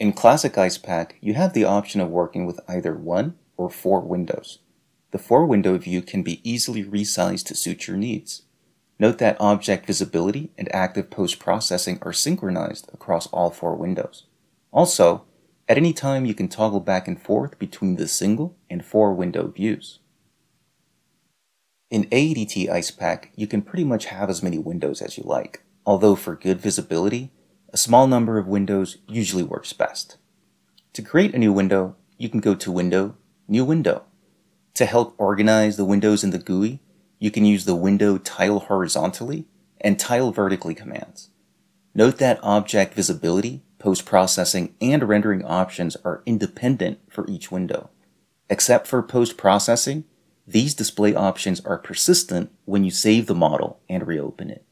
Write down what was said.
In Classic Icepak, you have the option of working with either one or four windows. The four window view can be easily resized to suit your needs. Note that object visibility and active post-processing are synchronized across all four windows. Also, at any time you can toggle back and forth between the single and four window views. In AEDT Icepak, you can pretty much have as many windows as you like, although for good visibility, a small number of windows usually works best. To create a new window, you can go to Window, New Window. To help organize the windows in the GUI, you can use the Window Tile Horizontally and Tile Vertically commands. Note that object visibility, post-processing, and rendering options are independent for each window. Except for post-processing, these display options are persistent when you save the model and reopen it.